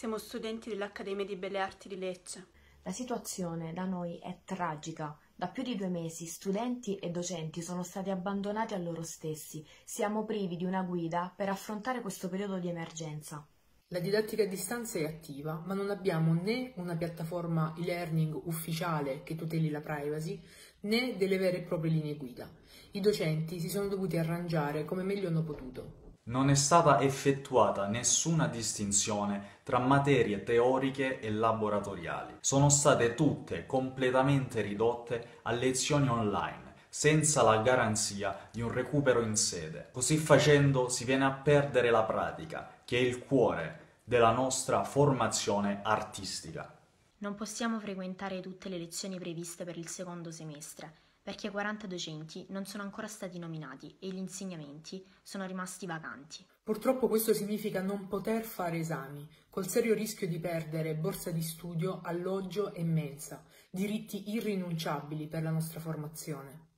Siamo studenti dell'Accademia di Belle Arti di Lecce. La situazione da noi è tragica. Da più di due mesi studenti e docenti sono stati abbandonati a loro stessi. Siamo privi di una guida per affrontare questo periodo di emergenza. La didattica a distanza è attiva, ma non abbiamo né una piattaforma e-learning ufficiale che tuteli la privacy, né delle vere e proprie linee guida. I docenti si sono dovuti arrangiare come meglio hanno potuto. Non è stata effettuata nessuna distinzione tra materie teoriche e laboratoriali. Sono state tutte completamente ridotte a lezioni online, senza la garanzia di un recupero in sede. Così facendo si viene a perdere la pratica, che è il cuore della nostra formazione artistica. Non possiamo frequentare tutte le lezioni previste per il secondo semestre, perché 40 docenti non sono ancora stati nominati e gli insegnamenti sono rimasti vacanti. Purtroppo questo significa non poter fare esami, col serio rischio di perdere borsa di studio, alloggio e mensa, diritti irrinunciabili per la nostra formazione.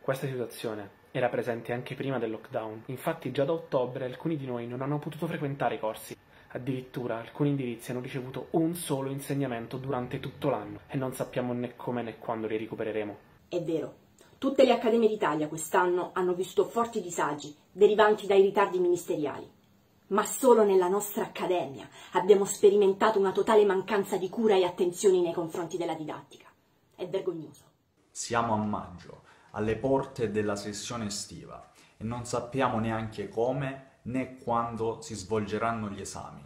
Questa situazione era presente anche prima del lockdown, infatti già da ottobre alcuni di noi non hanno potuto frequentare i corsi. Addirittura alcuni indirizzi hanno ricevuto un solo insegnamento durante tutto l'anno e non sappiamo né come né quando li recupereremo. È vero, tutte le accademie d'Italia quest'anno hanno vissuto forti disagi derivanti dai ritardi ministeriali. Ma solo nella nostra accademia abbiamo sperimentato una totale mancanza di cura e attenzioni nei confronti della didattica. È vergognoso. Siamo a maggio, alle porte della sessione estiva, e non sappiamo neanche come né quando si svolgeranno gli esami.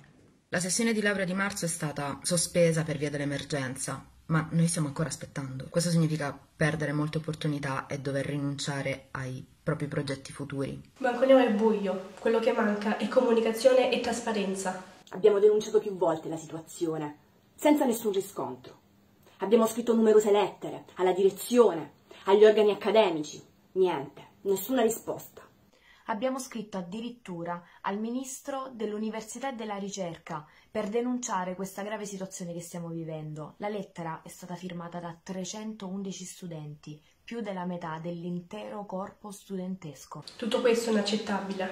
La sessione di laurea di marzo è stata sospesa per via dell'emergenza, ma noi stiamo ancora aspettando. Questo significa perdere molte opportunità e dover rinunciare ai propri progetti futuri. Banconiamo è buio, quello che manca è comunicazione e trasparenza. Abbiamo denunciato più volte la situazione, senza nessun riscontro. Abbiamo scritto numerose lettere alla direzione, agli organi accademici. Niente, nessuna risposta. Abbiamo scritto addirittura al Ministro dell'Università e della Ricerca per denunciare questa grave situazione che stiamo vivendo. La lettera è stata firmata da 311 studenti, più della metà dell'intero corpo studentesco. Tutto questo è inaccettabile.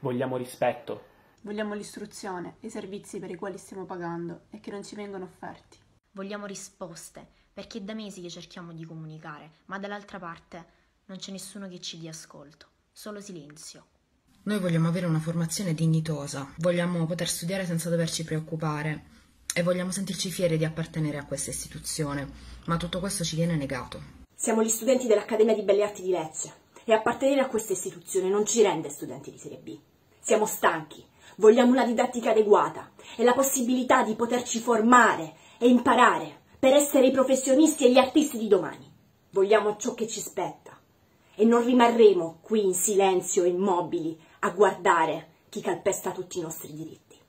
Vogliamo rispetto. Vogliamo l'istruzione, i servizi per i quali stiamo pagando e che non ci vengono offerti. Vogliamo risposte, perché è da mesi che cerchiamo di comunicare, ma dall'altra parte non c'è nessuno che ci dia ascolto solo silenzio. Noi vogliamo avere una formazione dignitosa, vogliamo poter studiare senza doverci preoccupare e vogliamo sentirci fieri di appartenere a questa istituzione, ma tutto questo ci viene negato. Siamo gli studenti dell'Accademia di Belle Arti di Lecce e appartenere a questa istituzione non ci rende studenti di serie B. Siamo stanchi, vogliamo una didattica adeguata e la possibilità di poterci formare e imparare per essere i professionisti e gli artisti di domani. Vogliamo ciò che ci spetta e non rimarremo qui in silenzio immobili a guardare chi calpesta tutti i nostri diritti.